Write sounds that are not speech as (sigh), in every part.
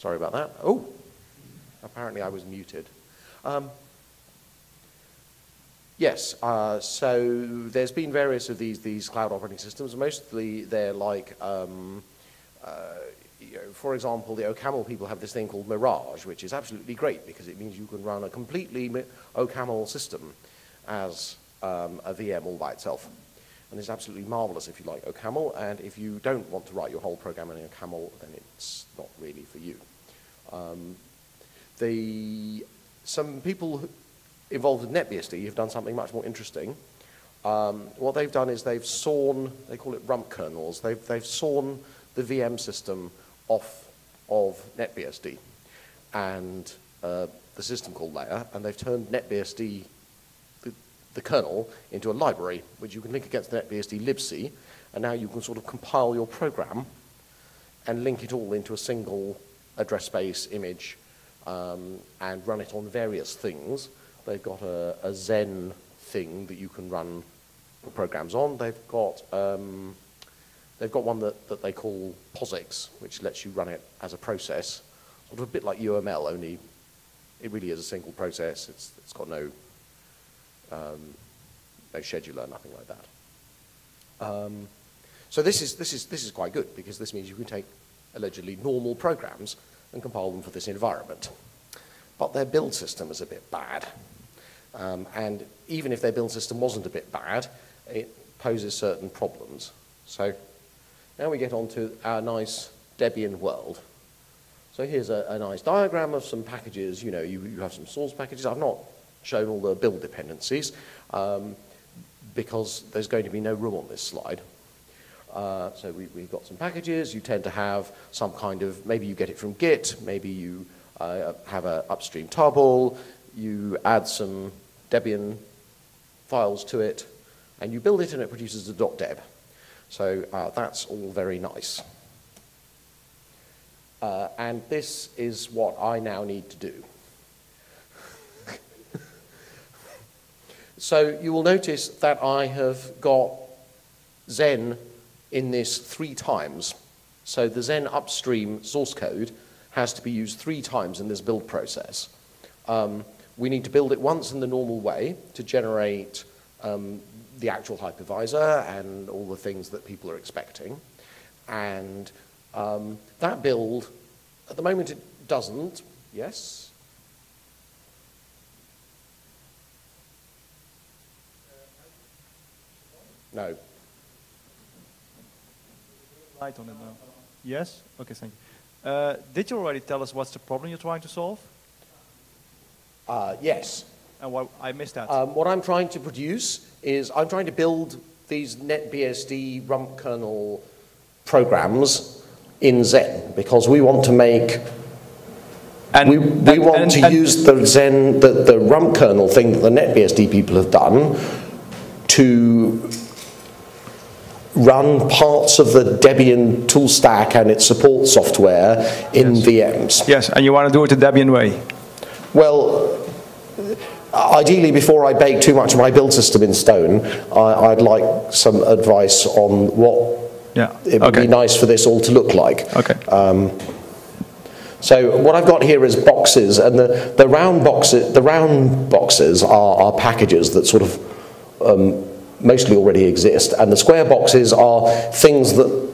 Sorry about that. Oh, apparently I was muted. Um, yes, uh, so there's been various of these, these cloud operating systems. Mostly they're like, um, uh, you know, for example, the OCaml people have this thing called Mirage, which is absolutely great because it means you can run a completely OCaml system as um, a VM all by itself. And it's absolutely marvelous if you like OCaml, and if you don't want to write your whole program in OCaml, then it's not really for you. Um, the, some people involved with NetBSD have done something much more interesting. Um, what they've done is they've sawn, they call it rump kernels, they've, they've sawn the VM system off of NetBSD and uh, the system called layer, and they've turned NetBSD the kernel into a library, which you can link against the NetBSD libc, and now you can sort of compile your program and link it all into a single address space image um, and run it on various things. They've got a, a, Xen thing that you can run programs on. They've got um, they've got one that, that they call POSIX, which lets you run it as a process, sort of a bit like UML, only it really is a single process. It's, it's got no um, no scheduler, nothing like that. Um, so this is, this, is, this is quite good because this means you can take allegedly normal programs and compile them for this environment. But their build system is a bit bad. Um, and even if their build system wasn't a bit bad, it poses certain problems. So now we get on to our nice Debian world. So here's a, a nice diagram of some packages. You know, you, you have some source packages. I've not shown all the build dependencies um, because there's going to be no room on this slide. Uh, so we, have got some packages. You tend to have some kind of, maybe you get it from Git, maybe you uh, have an upstream tarball, you add some Debian files to it, and you build it and it produces a .deb. So uh, that's all very nice. Uh, and this is what I now need to do. (laughs) So you will notice that I have got Xen in this three times. So the Xen upstream source code has to be used three times in this build process. Um, we need to build it once in the normal way to generate um, the actual hypervisor and all the things that people are expecting. And um, that build, at the moment it doesn't, yes? No. Light on it now. Yes? Okay, thank you. Uh, did you already tell us what's the problem you're trying to solve? Uh, yes. And what, I missed that. Um, what I'm trying to produce is I'm trying to build these NetBSD rump kernel programs in Xen because we want to make and, we, we and, want and, to use the Xen, the, the rump kernel thing that the NetBSD people have done to run parts of the Debian tool stack and its support software in yes. VMs. Yes, and you want to do it the Debian way? Well, ideally, before I bake too much of my build system in stone, I, would like some advice on what yeah. it would okay. be nice for this all to look like. Okay. Um, so what I've got here is boxes, and the, the round boxes the round boxes are, are packages that sort of um, mostly already exist. And the square boxes are things that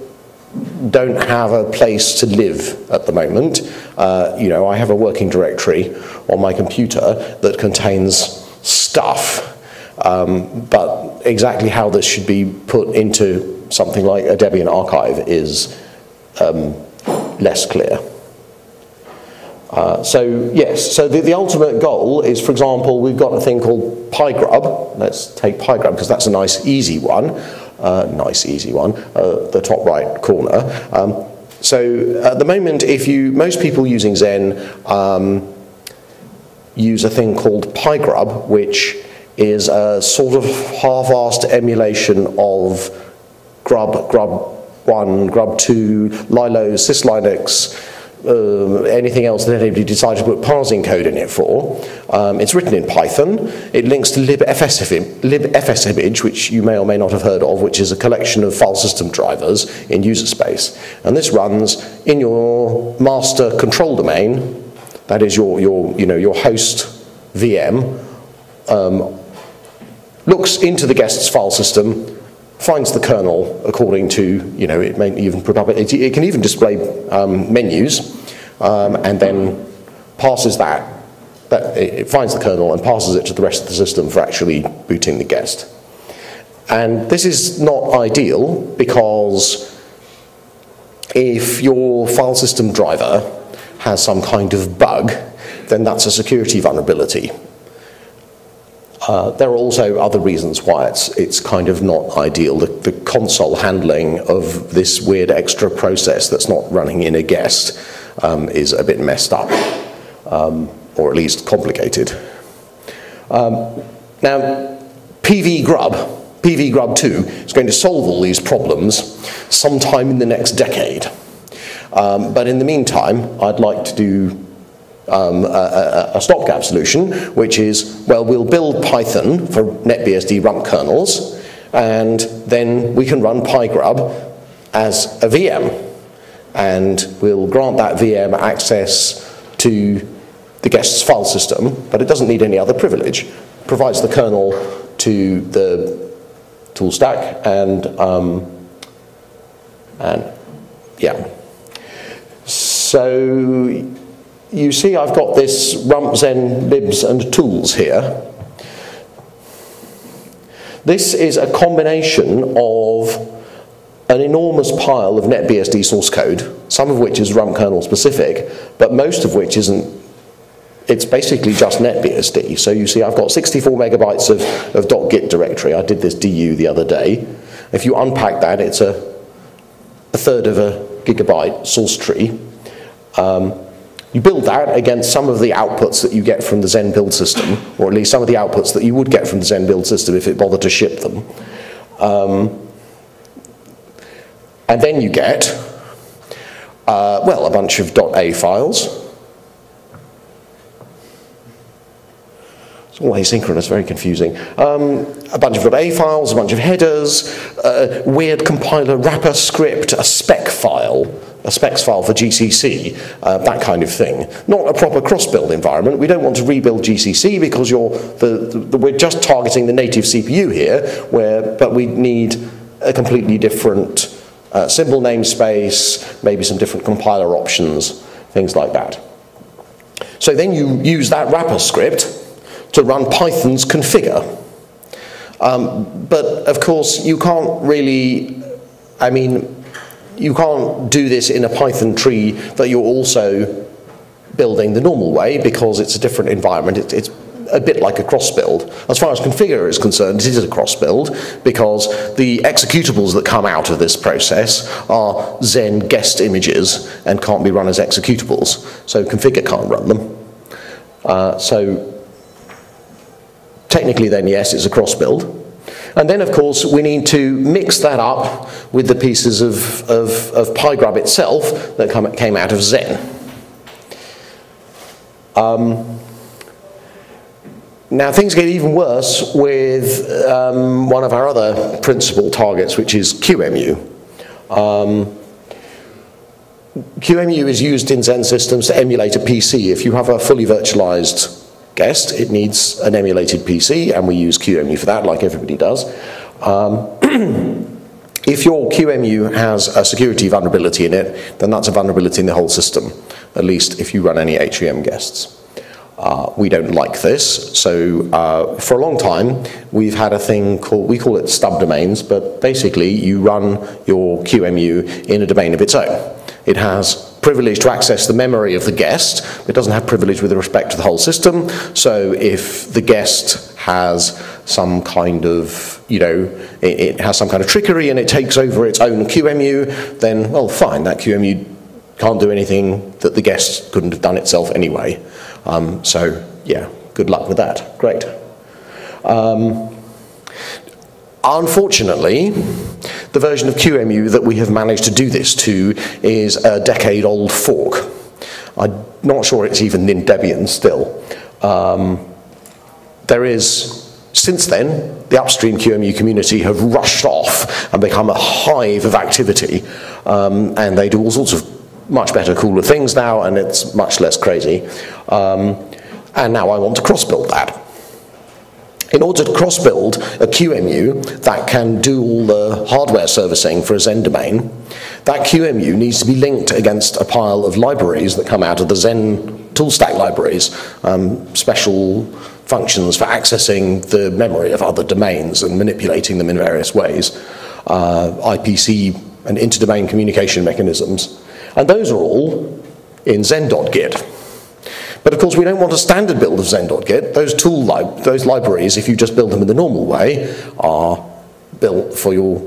don't have a place to live at the moment. Uh, you know, I have a working directory on my computer that contains stuff, um, but exactly how this should be put into something like a Debian archive is um, less clear. Uh, so yes, so the, the, ultimate goal is, for example, we've got a thing called PyGrub. Let's take PyGrub because that's a nice easy one. Uh, nice easy one, uh, the top right corner. Um, so at the moment, if you, most people using Xen um, use a thing called PyGrub, which is a sort of half-assed emulation of Grub, Grub 1, Grub 2, Lilo, SysLinux, uh, anything else that anybody decided to put parsing code in it for. Um, it's written in Python. It links to libfsimage, libfsimage, which you may or may not have heard of, which is a collection of file system drivers in user space. And this runs in your master control domain, that is your, your, you know, your host VM, um, looks into the guest's file system, finds the kernel according to, you know, it may even put up, it, it can even display um, menus, um, and then passes that, that, it finds the kernel and passes it to the rest of the system for actually booting the guest. And this is not ideal because if your file system driver has some kind of bug, then that's a security vulnerability. Uh, there are also other reasons why it's, it's kind of not ideal. The, the, console handling of this weird extra process that's not running in a guest um, is a bit messed up, um, or at least complicated. Um, now, PV Grub, PV Grub 2 is going to solve all these problems sometime in the next decade. Um, but in the meantime, I'd like to do um, a, a, stopgap solution, which is, well, we'll build Python for NetBSD rump kernels, and then we can run PyGrub as a VM. And we'll grant that VM access to the guest's file system, but it doesn't need any other privilege. Provides the kernel to the tool stack, and, um, and yeah. So you see I've got this rumps xen libs and tools here. This is a combination of an enormous pile of NetBSD source code, some of which is rump kernel specific, but most of which isn't. It's basically just NetBSD. So you see I've got 64 megabytes of, of .git directory. I did this du the other day. If you unpack that, it's a, a third of a gigabyte source tree. Um, you build that against some of the outputs that you get from the Xen build system, or at least some of the outputs that you would get from the Xen build system if it bothered to ship them. Um, and then you get, uh, well, a bunch of .a files. It's all asynchronous, very confusing. Um, a bunch of .a files, a bunch of headers, a weird compiler wrapper script, a spec file, a specs file for GCC, uh, that kind of thing. Not a proper cross-build environment. We don't want to rebuild GCC because the, the, we're just targeting the native CPU here, where, but we need a completely different uh, symbol namespace, maybe some different compiler options, things like that. So then you use that wrapper script to run Python's configure. Um, but of course, you can't really, I mean, you can't do this in a Python tree that you're also building the normal way because it's a different environment. It, it's a bit like a cross build. As far as configure is concerned, it is a cross build because the executables that come out of this process are Xen guest images and can't be run as executables. So configure can't run them. Uh, so technically then yes, it's a cross build. And then, of course, we need to mix that up with the pieces of, of, of itself that come, came out of Xen. Um, now, things get even worse with um, one of our other principal targets, which is QEMU. Um, QEMU is used in Xen systems to emulate a PC. If you have a fully virtualized guest. It needs an emulated PC, and we use QEMU for that, like everybody does. Um, (clears throat) if your QEMU has a security vulnerability in it, then that's a vulnerability in the whole system, at least if you run any HVM guests. Uh, we don't like this, so uh, for a long time we've had a thing called, we call it stub domains, but basically you run your QEMU in a domain of its own. It has privilege to access the memory of the guest, it doesn't have privilege with respect to the whole system. So if the guest has some kind of, you know, it, it has some kind of trickery and it takes over its own QEMU, then, well, fine, that QEMU can't do anything that the guest couldn't have done itself anyway. Um, so, yeah, good luck with that. Great. Um, Unfortunately, the version of QEMU that we have managed to do this to is a decade-old fork. I'm not sure it's even in Debian still. Um, there is since then, the upstream QEMU community have rushed off and become a hive of activity, um, and they do all sorts of much better, cooler things now, and it's much less crazy. Um, and now I want to cross-build that. In order to cross-build a QEMU that can do all the hardware servicing for a Xen domain, that QEMU needs to be linked against a pile of libraries that come out of the Xen toolstack libraries, um, special functions for accessing the memory of other domains and manipulating them in various ways, uh, IPC and interdomain communication mechanisms. And those are all in Xen.git. But of course, we don't want a standard build of Xen.git. Those tool li those libraries, if you just build them in the normal way, are built for your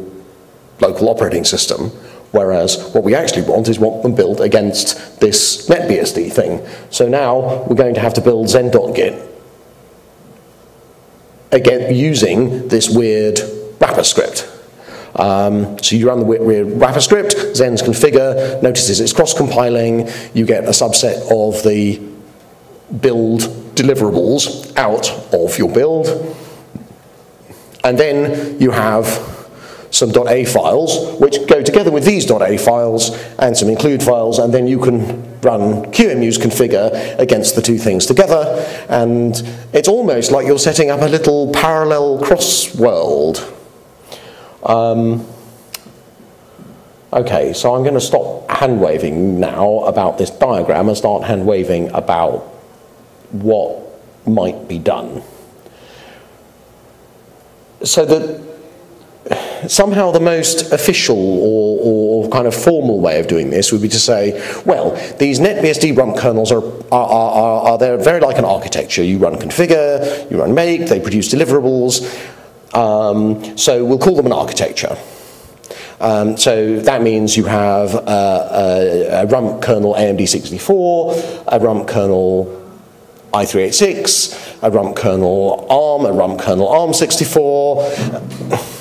local operating system. Whereas what we actually want is want them built against this NetBSD thing. So now we're going to have to build Xen.git again using this weird wrapper script. Um, so you run the weird wrapper script, Xen's configure, notices it's cross-compiling, you get a subset of the build deliverables out of your build, and then you have some .a files, which go together with these .a files and some include files, and then you can run QEMU's configure against the two things together, and it's almost like you're setting up a little parallel cross world. Um, okay, so I'm going to stop hand waving now about this diagram and start hand waving about what might be done. So that somehow the most official or, or, kind of formal way of doing this would be to say, well, these NetBSD rump kernels are, are, are, are they're very like an architecture. You run configure, you run make, they produce deliverables. Um, so we'll call them an architecture. Um, so that means you have a, a, a rump kernel AMD64, a rump kernel i386, a rump kernel ARM, a rump kernel ARM64.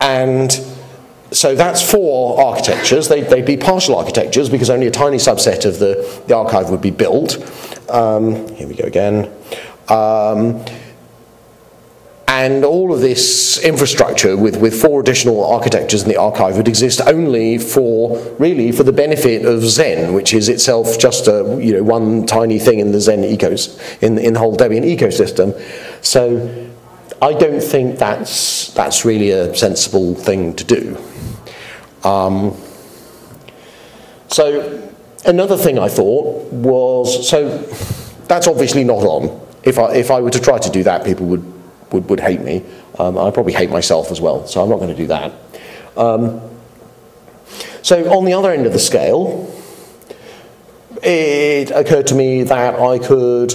And so that's four architectures. They, would be partial architectures because only a tiny subset of the, the archive would be built. Um, here we go again. Um, and all of this infrastructure with, with four additional architectures in the archive would exist only for, really, for the benefit of Xen, which is itself just a, you know, one tiny thing in the Xen ecos, in, in the whole Debian ecosystem. So I don't think that's, that's really a sensible thing to do. Um, so another thing I thought was, so that's obviously not on. If I, if I were to try to do that, people would, would, would hate me. Um, I probably hate myself as well, so I'm not going to do that. Um, so on the other end of the scale, it occurred to me that I could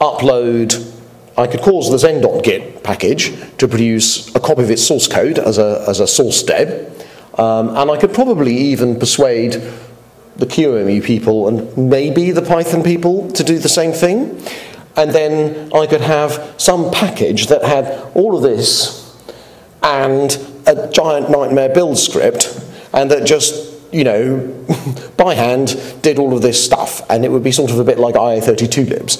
upload I could cause the xen.git package to produce a copy of its source code as a, as a source deb, um, and I could probably even persuade the QEMU people and maybe the Python people to do the same thing. And then I could have some package that had all of this and a giant nightmare build script, and that just, you know, (laughs) by hand did all of this stuff. And it would be sort of a bit like IA32 libs,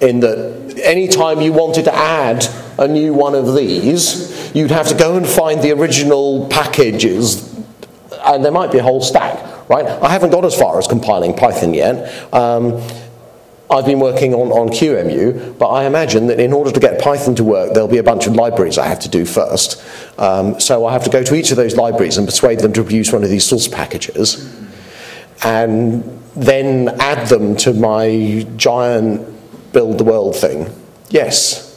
in that anytime you wanted to add a new one of these, you'd have to go and find the original packages, and there might be a whole stack, right? I haven't got as far as compiling Python yet. Um, I've been working on, on QEMU, but I imagine that in order to get Python to work, there'll be a bunch of libraries I have to do first. Um, so I have to go to each of those libraries and persuade them to produce one of these source packages, and then add them to my giant build the world thing? Yes.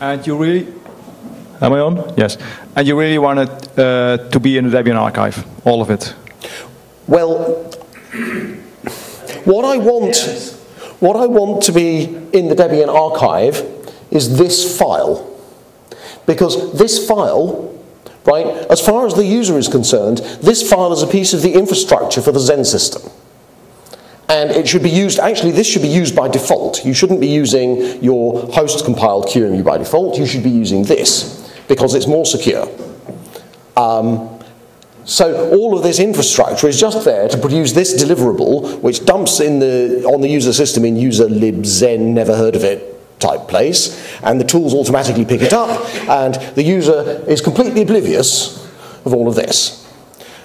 And you really, am I on? Yes. And you really want it uh, to be in the Debian archive, all of it? Well, what I want, what I want to be in the Debian archive is this file. Because this file right? As far as the user is concerned, this file is a piece of the infrastructure for the Xen system. And it should be used, actually this should be used by default. You shouldn't be using your host compiled QEMU by default, you should be using this because it's more secure. Um, So all of this infrastructure is just there to produce this deliverable, which dumps in the, on the user system in user lib xen, never heard of it type place, and the tools automatically pick it up, and the user is completely oblivious of all of this.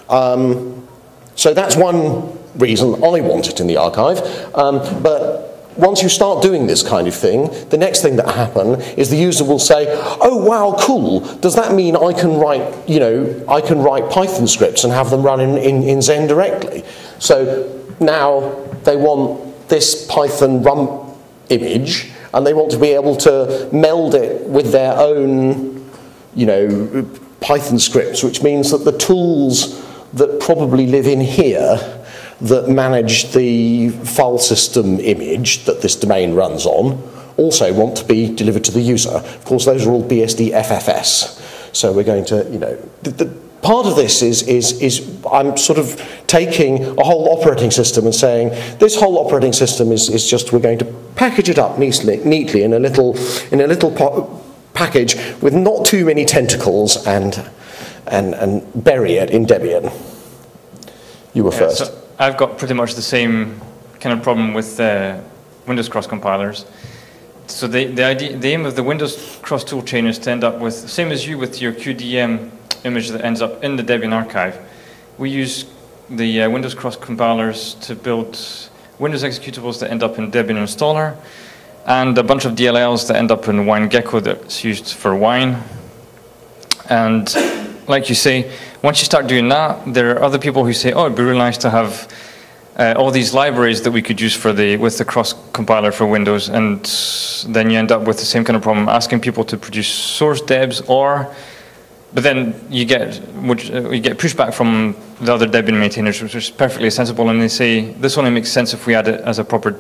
Um, so that's one reason I want it in the archive, um, but once you start doing this kind of thing, the next thing that happen is the user will say, "Oh wow, cool! Does that mean I can write, you know, I can write Python scripts and have them run in, in, in Xen directly?" So now they want this Python run image, and they want to be able to meld it with their own, you know, Python scripts, which means that the tools that probably live in here that manage the file system image that this domain runs on also want to be delivered to the user. Of course, those are all BSD FFS. So we're going to, you know, the, the, part of this is, is, is I'm sort of taking a whole operating system and saying this whole operating system is, is just we're going to package it up neatly, neatly in a little, in a little package with not too many tentacles and, and, and bury it in Debian. You were yeah, first. So I've got pretty much the same kind of problem with uh, Windows cross compilers. So the, the, idea, the aim of the Windows cross toolchain is to end up with, the same as you with your QDM image that ends up in the Debian archive. We use the uh, Windows cross compilers to build Windows executables that end up in Debian installer, and a bunch of DLLs that end up in WineGecko that's used for wine. And like you say, once you start doing that, there are other people who say, oh, it'd be really nice to have uh, all these libraries that we could use for the with the cross compiler for Windows, and then you end up with the same kind of problem, asking people to produce source debs, or but then you get which, uh, you get pushback from the other Debian maintainers, which is perfectly sensible, and they say this only makes sense if we add it as a proper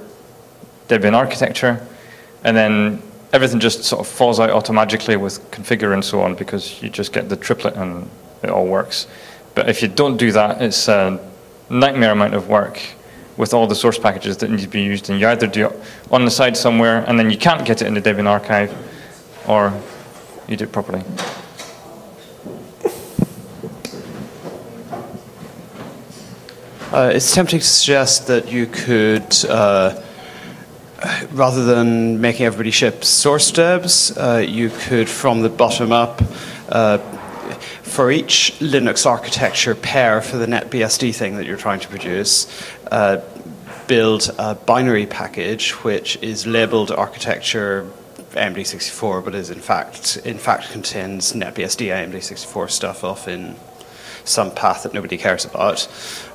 Debian architecture, and then everything just sort of falls out automatically with configure and so on because you just get the triplet and it all works. But if you don't do that, it's a nightmare amount of work with all the source packages that need to be used, and you either do it on the side somewhere, and then you can't get it in the Debian archive, or you do it properly. Uh, it's tempting to suggest that you could, uh, rather than making everybody ship source debs, uh, you could, from the bottom up, uh, for each Linux architecture pair for the NetBSD thing that you're trying to produce, uh, build a binary package which is labeled architecture AMD64, but is in fact in fact contains NetBSD AMD64 stuff off in some path that nobody cares about.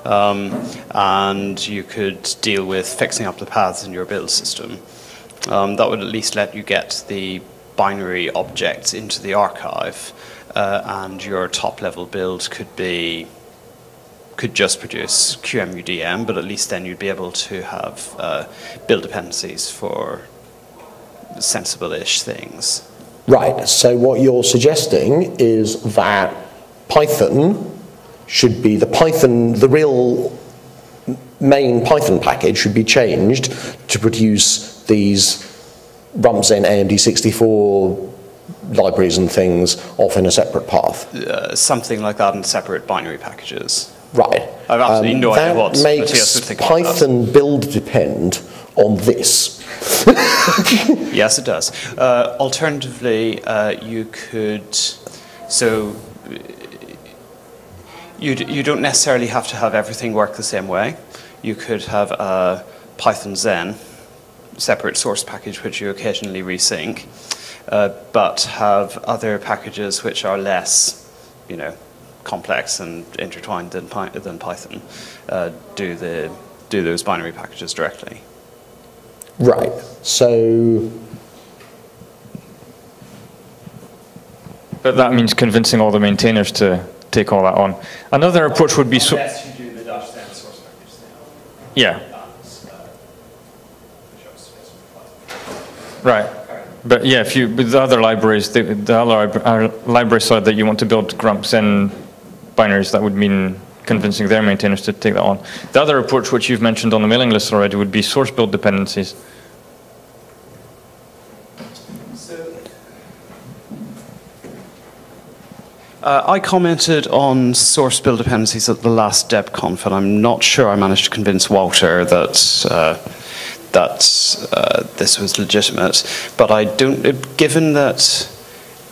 Um, and you could deal with fixing up the paths in your build system. Um, that would at least let you get the binary objects into the archive and your top level build could be could just produce QEMUDM, but at least then you'd be able to have uh, build dependencies for sensible-ish things. Right. So what you're suggesting is that Python should be the Python, the real main Python package should be changed to produce these RumpXen AMD64 libraries and things off in a separate path. Uh, something like that in separate binary packages. Right. I've absolutely um, no idea what. That makes Python build depend on this. (laughs) yes, it does. Uh, alternatively, uh, you could, so you, you don't necessarily have to have everything work the same way. You could have a Python Xen separate source package which you occasionally resync uh, but have other packages which are less, you know, complex and intertwined than, than Python uh, do the do those binary packages directly. Right. So. But that means convincing all the maintainers to take all that on. Another approach would be. So yeah. Right. But yeah, if you with the other libraries, the, the other uh, library side that you want to build grumps and binaries, that would mean convincing their maintainers to take that on. The other approach, which you've mentioned on the mailing list already, would be source build dependencies. Uh, I commented on source build dependencies at the last DebConf, and I'm not sure I managed to convince Walter that uh, that uh, this was legitimate. But I don't, given that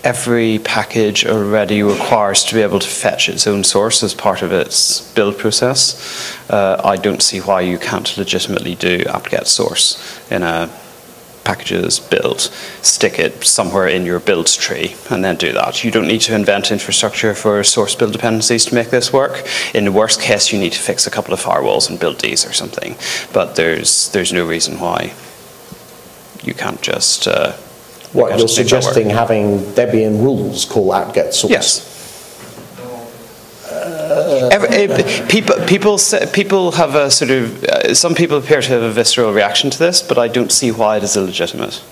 every package already requires to be able to fetch its own source as part of its build process, uh, I don't see why you can't legitimately do apt-get source in a packages build, stick it somewhere in your build tree, and then do that. You don't need to invent infrastructure for source build dependencies to make this work. In the worst case, you need to fix a couple of firewalls and buildds or something. But there's there's no reason why you can't just. Uh, What, you're just make that work. suggesting having Debian rules call out get source? Yes. Every, eh, people, people, people have a sort of, uh, some people appear to have a visceral reaction to this, but I don't see why it is illegitimate.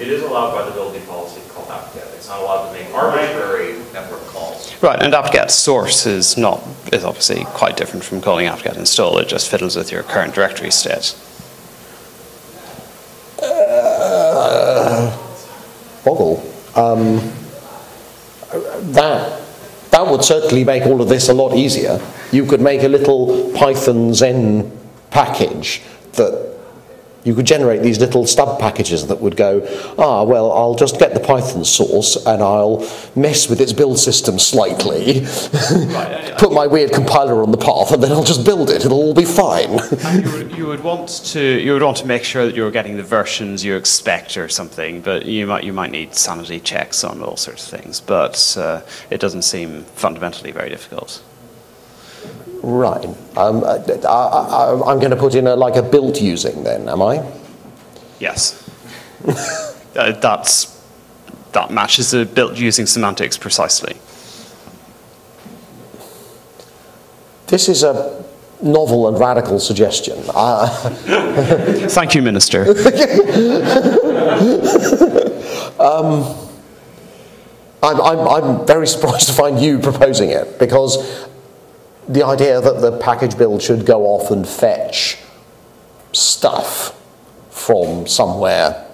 It is allowed by the building policy called apt-get. It's not allowed to make arbitrary network calls. Right, and apt-get source is not, is obviously quite different from calling apt-get install. It just fiddles with your current directory state. Boggle. Um, that, that would certainly make all of this a lot easier. You could make a little Python Xen package that you could generate these little stub packages that would go, ah, well, I'll just get the Python source and I'll mess with its build system slightly, (laughs) put my weird compiler on the path, and then I'll just build it. It'll all be fine. you, would, you would want to you would want to make sure that you're getting the versions you expect or something, but you might you might need sanity checks on all sorts of things. But uh, it doesn't seem fundamentally very difficult. Right. Um, I, I, I'm going to put in a, like a built using then, am I? Yes, (laughs) uh, that's that matches the built using semantics precisely. This is a novel and radical suggestion. Uh, (laughs) Thank you, Minister. (laughs) I'm, I'm, I'm very surprised to find you proposing it because the idea that the package build should go off and fetch stuff from somewhere.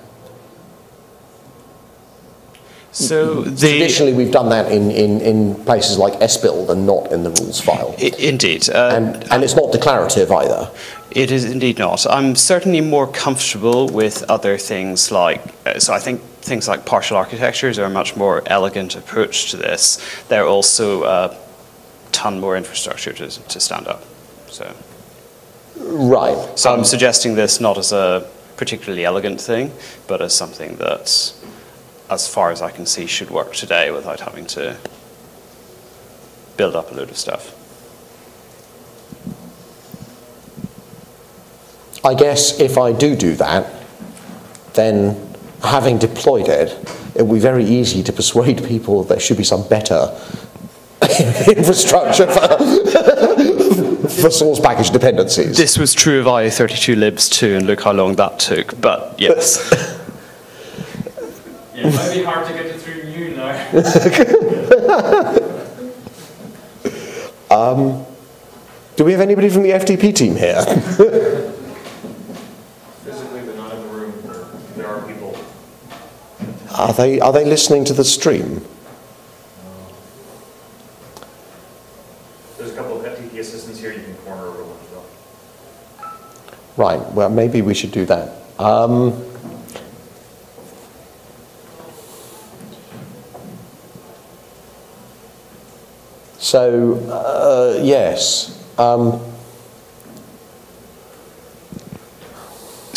so the Traditionally, we've done that in, in, in places like sbuild and not in the rules file. Indeed. Uh, And, and it's not declarative either. It is indeed not. I'm certainly more comfortable with other things like, uh, so I think things like partial architectures are a much more elegant approach to this. They're also a ton more infrastructure to, to stand up. So, Right. so I'm suggesting this not as a particularly elegant thing, but as something that, as far as I can see, should work today without having to build up a load of stuff. I guess if I do do that, then having deployed it, it will be very easy to persuade people there should be some better (laughs) infrastructure for, (laughs) for source package dependencies. This was true of IA32 libs too, and look how long that took, but yes. (laughs) Yeah, it might be hard to get it through you now. Um, do we have anybody from the FTP team here? Physically, but not in the room. There are people. Are they, are they listening to the stream? There's a couple of FTP assistants here. You can corner over one as well. Right, well, maybe we should do that. Um, so, uh, yes. Um,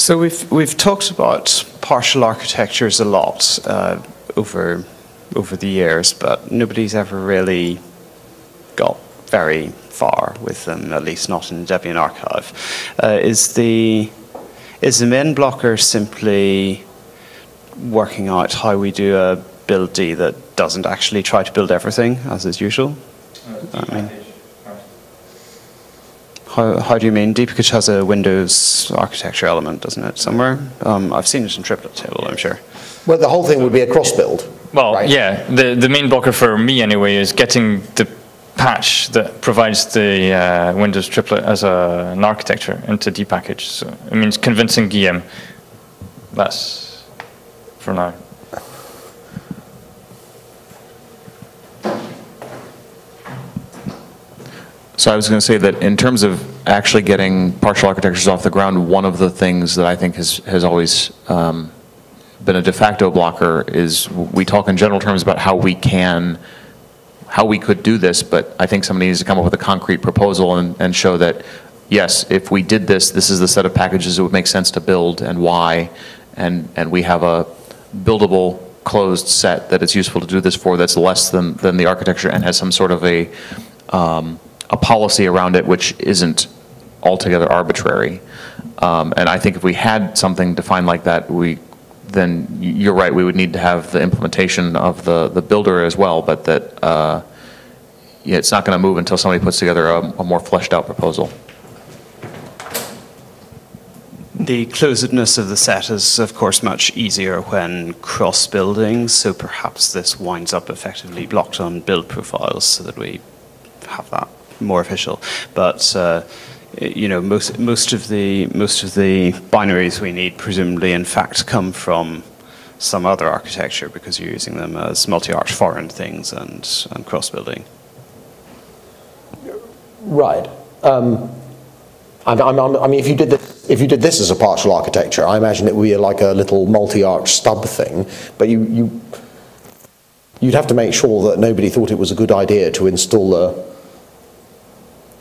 So we've we've talked about partial architectures a lot uh, over over the years, but nobody's ever really got very far with them. At least not in the Debian archive. Uh, is the is the main blocker simply working out how we do a buildd that doesn't actually try to build everything as is usual? I mean- How, how do you mean? dpkg has a Windows architecture element, doesn't it, somewhere? Um, I've seen it in triplet table, I'm sure. well, the whole thing would be a cross build. Well, right? yeah, the, the main blocker for me anyway is getting the patch that provides the uh, Windows triplet as a, an architecture into dpkg. So it means convincing Guillem. That's for now. So I was going to say that in terms of actually getting partial architectures off the ground, one of the things that I think has, has always um, been a de facto blocker is we talk in general terms about how we can how we could do this, but I think somebody needs to come up with a concrete proposal and, and show that, yes, if we did this, this is the set of packages it would make sense to build and why, and, and we have a buildable closed set that it's useful to do this for that's less than, than the architecture and has some sort of a, um, a policy around it which isn't altogether arbitrary. Um, and I think if we had something defined like that, we, then you're right, we would need to have the implementation of the, the builder as well, but that, uh, yeah, it's not going to move until somebody puts together a, a more fleshed out proposal. The closedness of the set is, of course, much easier when cross-building, so perhaps this winds up effectively blocked on build profiles so that we have that more official. But uh, you know, most most of the most of the binaries we need presumably, in fact, come from some other architecture because you're using them as multi-arch foreign things and, and cross-building. Right. Um, I'm, I'm- I mean, if you did this, if you did this as a partial architecture, I imagine it would be like a little multi-arch stub thing. But you, you, you'd have to make sure that nobody thought it was a good idea to install a,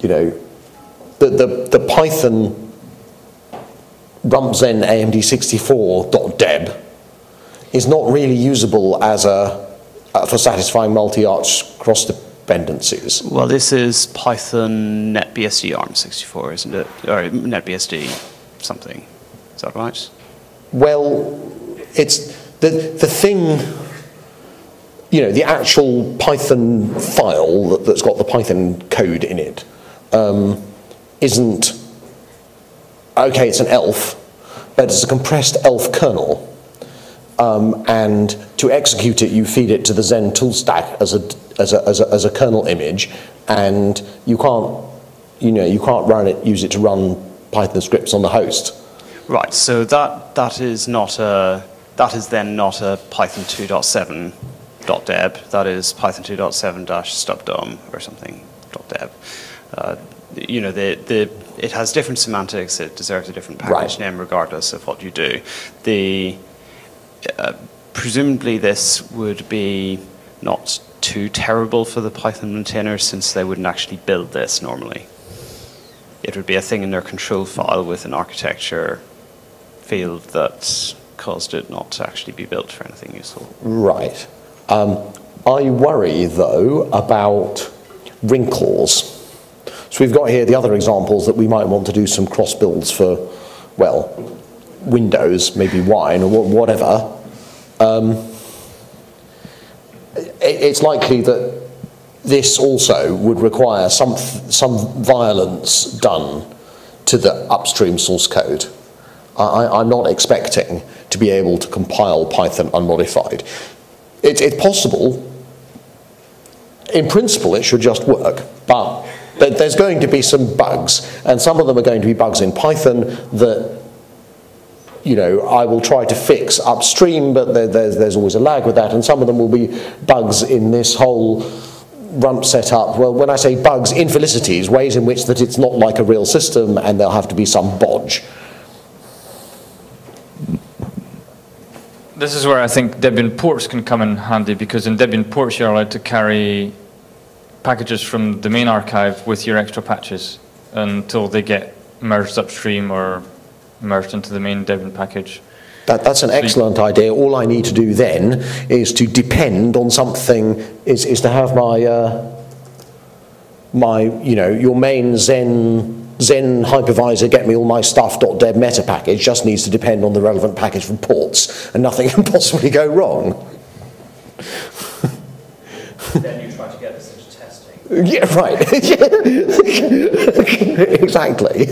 you know, the the, the Python rumpxen AMD64.deb is not really usable as a uh, for satisfying multi-arch cross dependencies. Well, this is Python NetBSD ARM64, isn't it? Or NetBSD something. Is that right? Well, it's the the thing. You know, the actual Python file that, that's got the Python code in it um, isn't okay. It's an ELF, but it's a compressed ELF kernel. Um, and to execute it, you feed it to the Xen tool stack as a, as a, as a, as a kernel image, and you can't, you know, you can't run it, use it to run Python scripts on the host. Right. So that that is not a that is then not a Python 2.7.deb. That is Python 2.7-stubdom or something .deb. Uh, you know, the, the, it has different semantics. It deserves a different package Right. name regardless of what you do. The uh, presumably this would be not too terrible for the Python maintainers since they wouldn't actually build this normally. It would be a thing in their control file with an architecture field that caused it not to actually be built for anything useful. Right. Um, I worry, though, about wrinkles. So we've got here the other examples that we might want to do some cross builds for, well, Windows, maybe Wine or whatever. Um, it- it's likely that this also would require some, some violence done to the upstream source code. I, I'm not expecting to be able to compile Python unmodified. It, it's possible. In principle, it should just work, but there's going to be some bugs, and some of them are going to be bugs in Python that you know, I will try to fix upstream, but there, there's, there's always a lag with that, and some of them will be bugs in this whole rump setup. Well, when I say bugs, infelicities, ways in which that it's not like a real system, and there'll have to be some bodge. This is where I think Debian ports can come in handy because in Debian ports you're allowed to carry packages from the main archive with your extra patches until they get merged upstream or merged into the main Debian package. That, that's an excellent idea. All I need to do then is to depend on something, is, is to have my, uh, my, you know, your main Xen, Xen hypervisor, get me all my stuff.deb meta package, just needs to depend on the relevant package from ports, and nothing (laughs) can possibly go wrong. Then you try to get this into testing. Yeah, right. (laughs) exactly.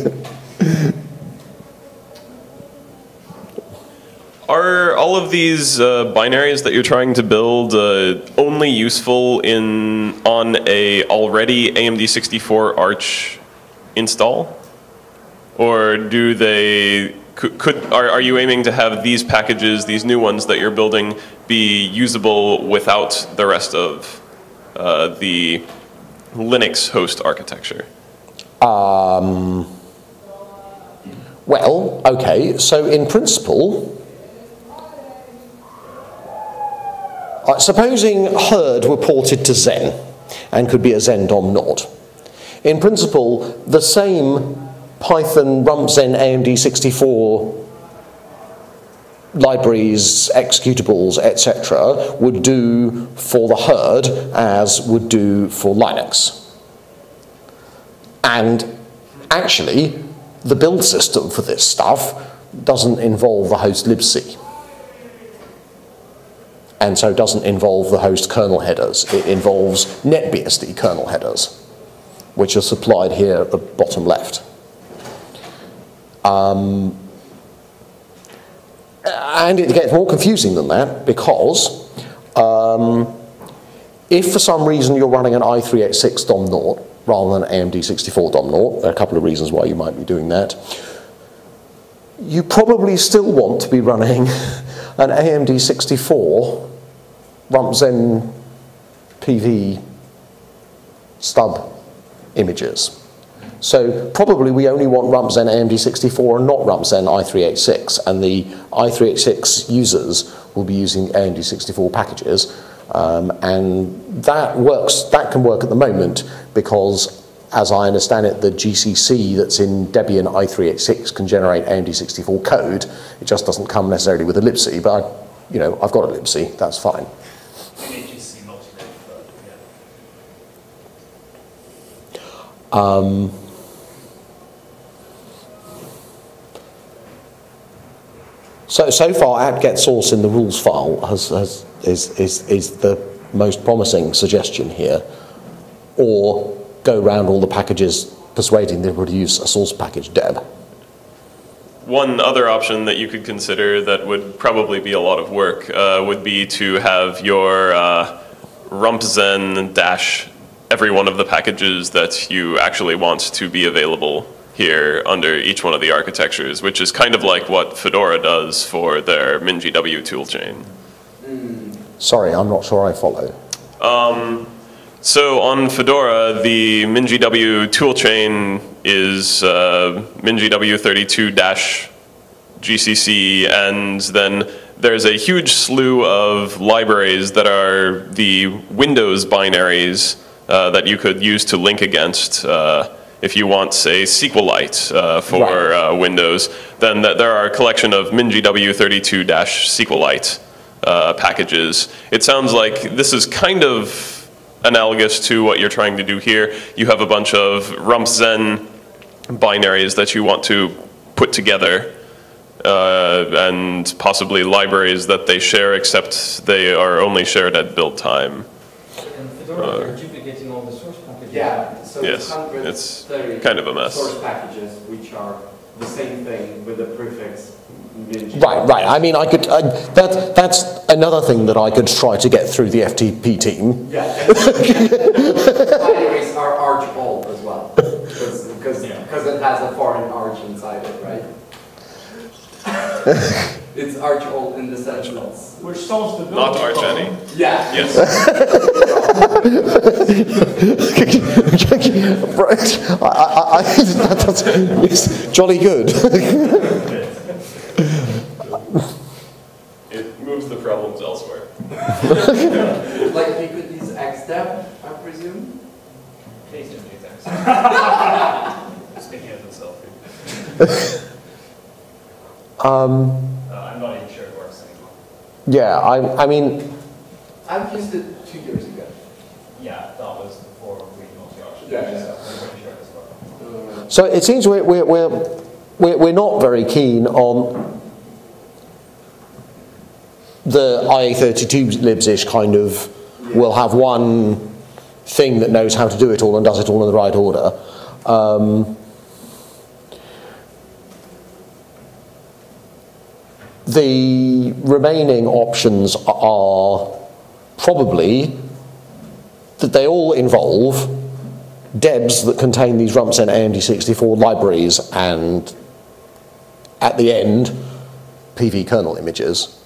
Are all of these uh, binaries that you're trying to build uh, only useful in on a already AMD 64 Arch install, or do they could, could are, are you aiming to have these packages, these new ones that you're building, be usable without the rest of uh, the Linux host architecture? Um, well, okay, so in principle, uh, supposing Hurd were ported to Xen and could be a Xen DOM naught. In principle, the same Python rump Xen AMD64 libraries, executables, etc., would do for the Hurd as would do for Linux. And actually, the build system for this stuff doesn't involve the host libc. And so doesn't involve the host kernel headers. It involves NetBSD kernel headers, which are supplied here at the bottom left. Um, and it gets more confusing than that because um, if for some reason you're running an i386 DOM naught rather than an AMD64 DOM naught, there are a couple of reasons why you might be doing that, you probably still want to be running (laughs) an AMD64 RumpXen PV stub images. So probably we only want RumpXen AMD64 and not RumpXen i386, and the i386 users will be using AMD64 packages, um, and that works. That can work at the moment because, as I understand it, the GCC that's in Debian i386 can generate AMD64 code. It just doesn't come necessarily with a libc, but I, you know I've got a libc. That's fine. Um, So, so far, apt-get source in the rules file has, has, is, is, is the most promising suggestion here. Or go around all the packages persuading them to use a source package deb. One other option that you could consider that would probably be a lot of work uh, would be to have your uh, rumpxen dash every one of the packages that you actually want to be available here under each one of the architectures, which is kind of like what Fedora does for their MinGW toolchain. Sorry, I'm not sure I follow. Um, so on Fedora, the MinGW toolchain is uh, MinGW32-GCC, and then there's a huge slew of libraries that are the Windows binaries uh, that you could use to link against. Uh, if you want, say, SQLite uh, for right. uh, Windows, then th there are a collection of MinGW32-SQLite uh, packages. It sounds like this is kind of analogous to what you're trying to do here. You have a bunch of rumpxen binaries that you want to put together uh, and possibly libraries that they share except they are only shared at build time. Yeah. So yes, it's kind of a mess. Source packages, which are the same thing with the prefix. Right, right. I mean, I could. Uh, that that's another thing that I could try to get through the FTP team. Yeah. (laughs) Binaries are arch all as well, because because it has a foreign arch inside it, right? (laughs) it's arch all in the sense which solves the Not arch any. Yeah. Yes. I, I, I, that's, it's jolly good. it moves the problems elsewhere. (laughs) like you could use xdeb, I presume? Please don't use xdeb. (laughs) Speaking of himself. Um, Yeah, I, I mean... I've used it two years ago. Yeah, that was before regional structure. Yeah, yeah. So I'm pretty sure it. So it seems we're, we're, we're, we're not very keen on the IA32 libs-ish kind of, we'll have one thing that knows how to do it all and does it all in the right order. Um, the remaining options are probably that they all involve debs that contain these rumpxen AMD64 libraries and at the end PV kernel images.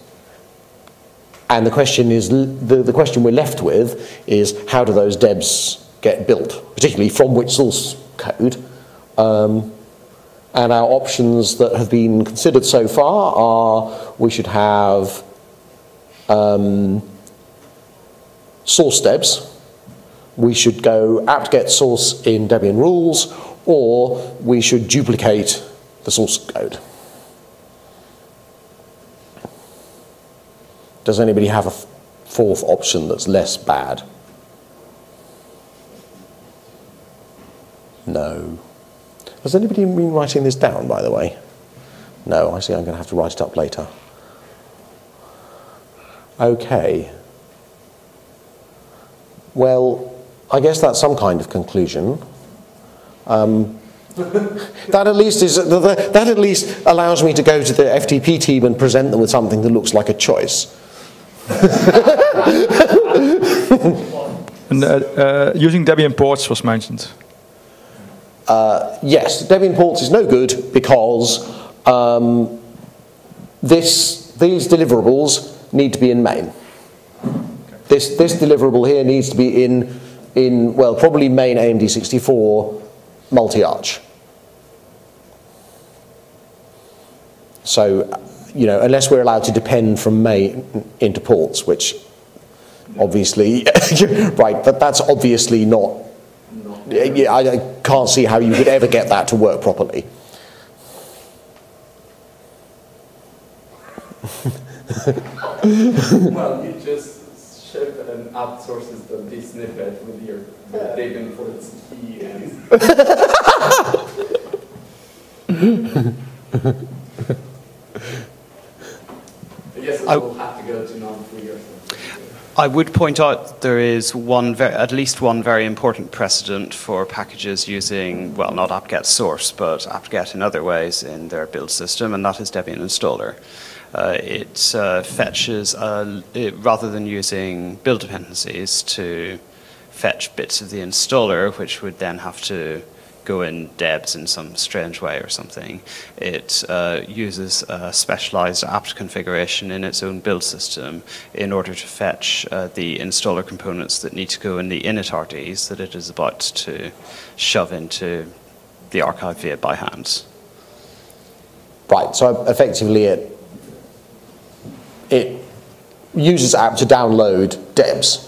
And the question is the, the question we're left with is how do those debs get built, particularly from which source code Um, and our options that have been considered so far are we should have um, source debs, we should go apt-get source in Debian rules, or we should duplicate the source code. Does anybody have a fourth option that's less bad? No. Has anybody been writing this down, by the way? No, I see I'm going to have to write it up later. Okay. Well, I guess that's some kind of conclusion. Um, (laughs) that at least is that at least allows me to go to the FTP team and present them with something that looks like a choice. (laughs) and uh, uh, using Debian ports was mentioned. Uh, yes, Debian ports is no good because um, this, these deliverables need to be in main. This, this deliverable here needs to be in, in well, probably main AMD64 multi-arch. So, you know, unless we're allowed to depend from main into ports, which obviously, (laughs) right, that, that's obviously not, yeah, I can't see how you could ever get that to work properly. well, you just ship an apt sources the snippet with your with for its key and. (laughs) I guess it will have to go to non-free or something. I would point out there is one, ver- at least one very important precedent for packages using, well, not apt-get source, but apt-get in other ways in their build system, and that is Debian installer. Uh, it uh, fetches, it, rather than using build dependencies to fetch bits of the installer, which would then have to go in debs in some strange way or something. It uh, uses a specialized apt configuration in its own build system in order to fetch uh, the installer components that need to go in the init RDs that it is about to shove into the archive via by hand. Right, so effectively it, it uses apt to download debs,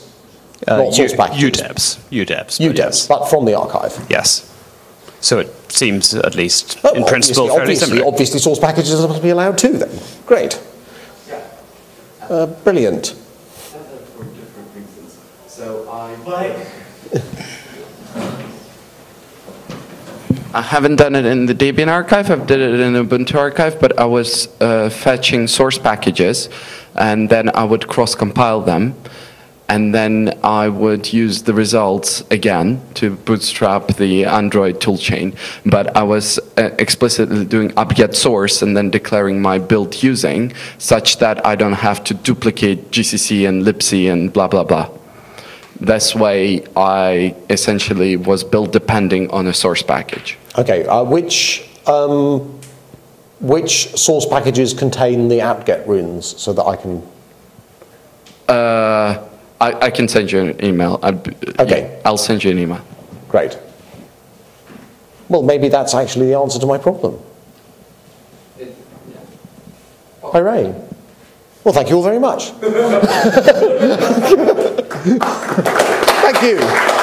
Uh, not source U- packages. UDEBs, UDEBs. but UDEBs, yes. but from the archive. Yes. So it seems, at least Oh, in principle, obviously, fairly obviously, similar. obviously source packages must be allowed too then. Great. Uh, brilliant. That are for different reasons. So I I haven't done it in the Debian archive, I've did it in Ubuntu archive, but I was uh, fetching source packages and then I would cross-compile them and then I would use the results again to bootstrap the Android toolchain. But I was uh, explicitly doing apt-get source and then declaring my build using such that I don't have to duplicate GCC and libc and blah, blah, blah. This way, I essentially was built depending on a source package. Okay, uh, which, um, which source packages contain the apt-get runes so that I can... Uh, I, I can send you an email. I'd, be- Okay. I'll send you an email. Great. Well, maybe that's actually the answer to my problem. Hooray. Well, thank you all very much. (laughs) (laughs) thank you.